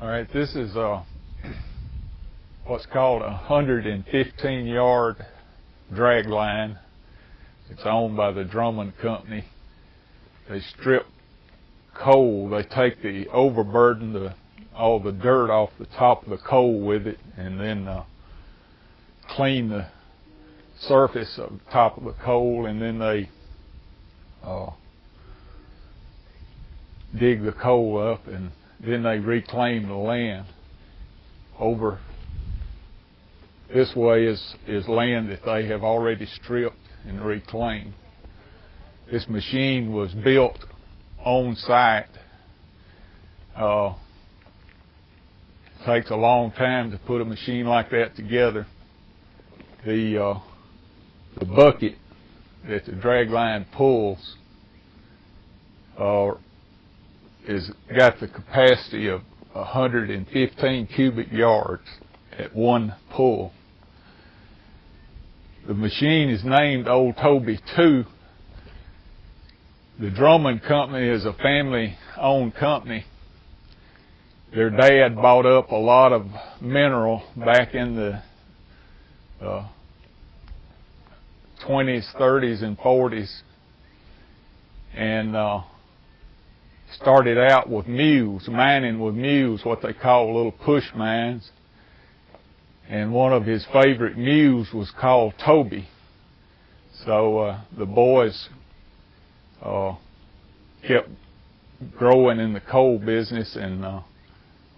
All right, this is uh, what's called a 115 yard drag line. It's owned by the Drummond Company. They strip coal. They take the overburden, the all the dirt off the top of the coal with it, and then uh, clean the surface of the top of the coal, and then they uh, dig the coal up, and then they reclaim the land. Over this way is is land that they have already stripped and reclaimed. This machine was built on site. Uh, takes a long time to put a machine like that together. The uh, the bucket that the drag line pulls uh, is got the capacity of 115 cubic yards at one pull. The machine is named Old Toby 2. The Drummond Company is a family owned company their dad bought up a lot of mineral back in the uh, 20s, 30s, and 40s, and uh, started out with mules, mining with mules, what they call little push mines. And one of his favorite mules was called Toby. So uh, the boys uh, kept growing in the coal business and uh,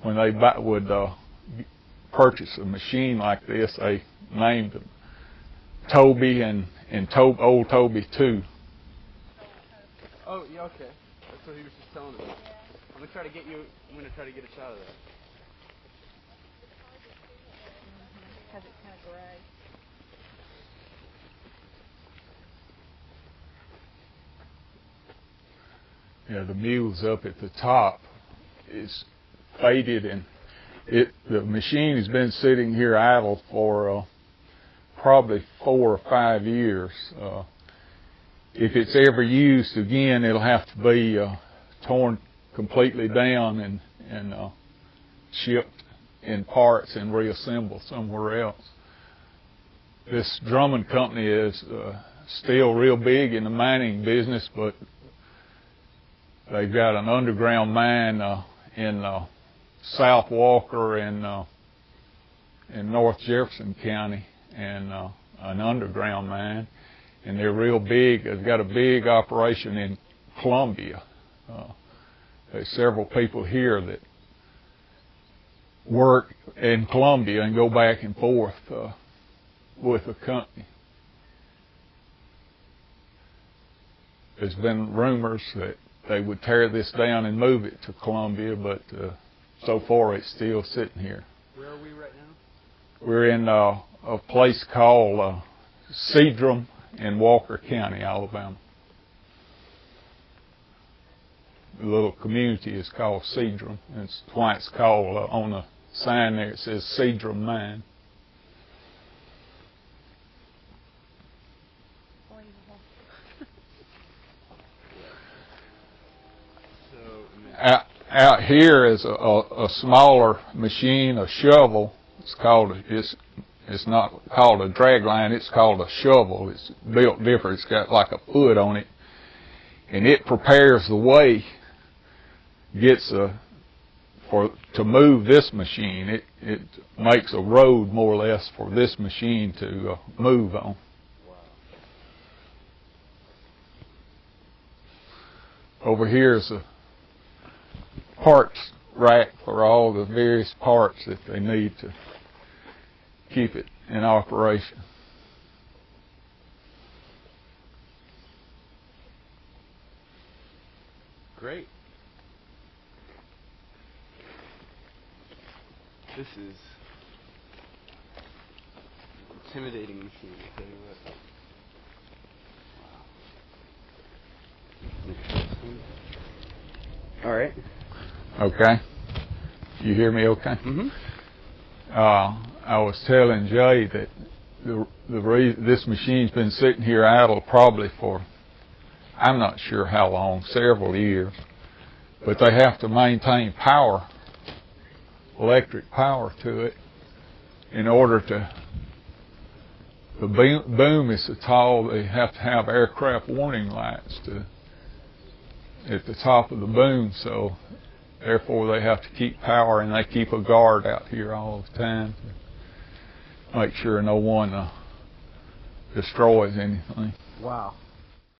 when they buy, would uh, purchase a machine like this, they named it Toby and and old Toby too. Oh yeah, okay. That's what he was just telling us. I'm gonna try to get you. I'm gonna try to get a shot of that. Has it kind of gray? Yeah, the mules up at the top is faded and it the machine has been sitting here idle for uh, probably four or five years. Uh, if it's ever used again, it'll have to be uh, torn completely down and and uh, shipped in parts and reassembled somewhere else. This Drummond company is uh, still real big in the mining business, but they've got an underground mine uh, in uh, South Walker and uh, in North Jefferson County, and uh, an underground mine, and they're real big. They've got a big operation in Colombia. Uh, there's several people here that work in Colombia and go back and forth uh, with the company. There's been rumors that they would tear this down and move it to Colombia, but uh, so far it's still sitting here. Where are we right now? We're in uh, a place called uh, Cedrum in Walker County, Alabama. The little community is called Cedrum. That's why it's called uh, on the sign there. It says Cedrum Mine. Unbelievable. So, I mean, Out, out here is a, a, a smaller machine, a shovel. It's called a, it's it's not called a drag line. It's called a shovel. It's built different. It's got like a foot on it, and it prepares the way. Gets a for to move this machine. It it makes a road more or less for this machine to uh, move on. Over here is a parts rack for all the various parts that they need to keep it in operation. Great. This is intimidating machine. Tell you what. All right. Okay? You hear me okay? Mm-hmm. Uh, I was telling Jay that the the this machine's been sitting here idle probably for I'm not sure how long, several years, but they have to maintain power electric power to it in order to the boom, boom is so tall they have to have aircraft warning lights to at the top of the boom. So therefore they have to keep power and they keep a guard out here all the time make sure no one uh, destroys anything. Wow.